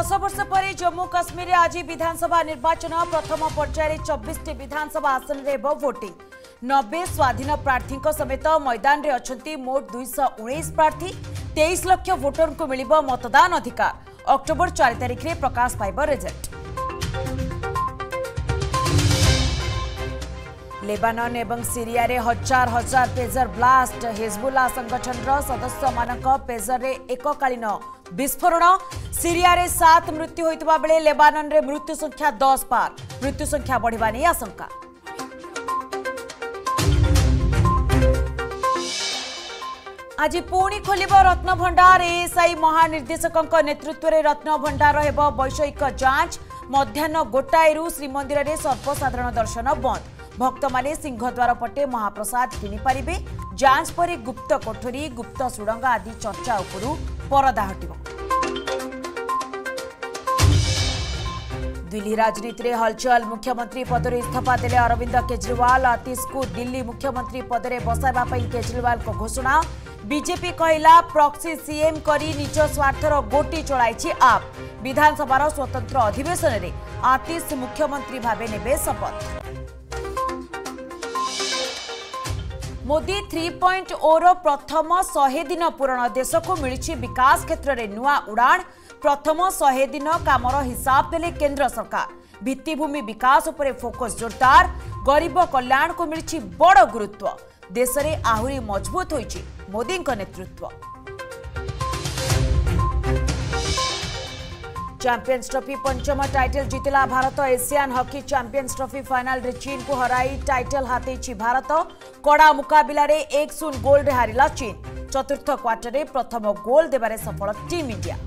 ଦଶ ବର୍ଷ ପରେ ଜମ୍ମୁ କାଶ୍ମୀରରେ ଆଜି ବିଧାନସଭା ନିର୍ବାଚନ ପ୍ରଥମ ପର୍ଯ୍ୟାୟରେ ଚବିଶଟି ବିଧାନସଭା ଆସନରେ ହେବ ଭୋଟିଂ ନବେ ସ୍ୱାଧୀନ ପ୍ରାର୍ଥୀଙ୍କ ସମେତ ମୈଦାନରେ ଅଛନ୍ତି ମୋଟ ଦୁଇଶହ ଉଣେଇଶ ପ୍ରାର୍ଥୀ ତେଇଶ ଲକ୍ଷ ଭୋଟରଙ୍କୁ ମିଳିବ ମତଦାନ ଅଧିକାର ଅକ୍ଟୋବର ଚାରି ତାରିଖରେ ପ୍ରକାଶ ପାଇବ ରେଜଲ୍ଟ ଲେବାନନ ଏବଂ ସିରିଆରେ ହଜାର ହଜାର ପେଜର ବ୍ଲାଷ୍ଟ ହିଜବୁଲା ସଂଗଠନର ସଦସ୍ୟମାନଙ୍କ ପେଜରରେ ଏକକାଳୀନ ବିସ୍ଫୋରଣ सिरिया सात मृत्यु बेले रे मृत्यु संख्या दस पार मृत्यु संख्या मृत्युसङ्ख्या आशंका आज पि खोल रत्नभण्डार एएसआई नेतृत्व रत्न महानिर्देशक नेतृत्वले रत्नभण्डारैषयिक जाँच मध्या गोटाए श्रीमन्दिर सर्वसाधारण दर्शन बन्द भक्तले सिंहद्वार पटे महाप्रसाद किनिपारे जाँच परि गुप्त कोठरी गुप्त सुड़ंगा आदि चर्चा चर्चाहरू परदा हट दिल्ली राजनीतिले हलचहल मुख्यमन्त्री पदहरू इतफा देले अरविन्द केजरीवाल आतिशको दिल्ली मुख्यमन्त्री पदले बस्याजरि घोषणा बीजेपी कला प्रसि सीएम गरि निज स्वार्थर गोटी चलै आप विधानसार स्वतन्त्र अधिवेशन आतिश मुख्यमन्त्री भाबे नेबे शपथ ମୋଦୀ ଥ୍ରୀ ପଏଣ୍ଟ ଓର ପ୍ରଥମ ଶହେ ଦିନ ପୂରଣ ଦେଶକୁ ମିଳିଛି ବିକାଶ କ୍ଷେତ୍ରରେ ନୂଆ ଉଡ଼ାଣ ପ୍ରଥମ ଶହେ ଦିନ କାମର ହିସାବ ଦେଲେ କେନ୍ଦ୍ର ସରକାର ଭିତ୍ତିଭୂମି ବିକାଶ ଉପରେ ଫୋକସ୍ ଜୋରଦାର ଗରିବ କଲ୍ୟାଣକୁ ମିଳିଛି ବଡ଼ ଗୁରୁତ୍ୱ ଦେଶରେ ଆହୁରି ମଜବୁତ ହୋଇଛି ମୋଦିଙ୍କ ନେତୃତ୍ୱ ଚାମ୍ପିୟନ୍ସ ଟ୍ରଫି ପଞ୍ଚମ ଟାଇଟେଲ ଜିତିଲା Bharat Asian hockey champions trophy ଫାଇନାଲରେ ଚୀନକୁ ହରାଇ ଟାଇଟେଲ ହାତେଇଛି ଭାରତ କଡ଼ା ମୁକାବିଲାରେ ଏକ ଶୂନ ଗୋଲ୍ରେ ହାରିଲା ଚୀନ ଚତୁର୍ଥ କ୍ୱାର୍ଟରରେ ପ୍ରଥମ ଗୋଲ୍ ଦେବାରେ ସଫଳ ଟିମ୍ ଇଣ୍ଡିଆ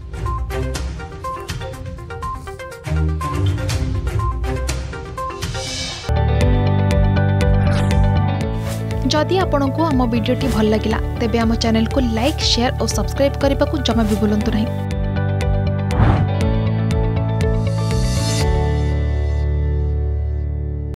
जदि आपण को आम भिडी भल लगा तेब आम चेल्क लाइक सेयार और सब्सक्राइब करने को जमा भी बुलां नहीं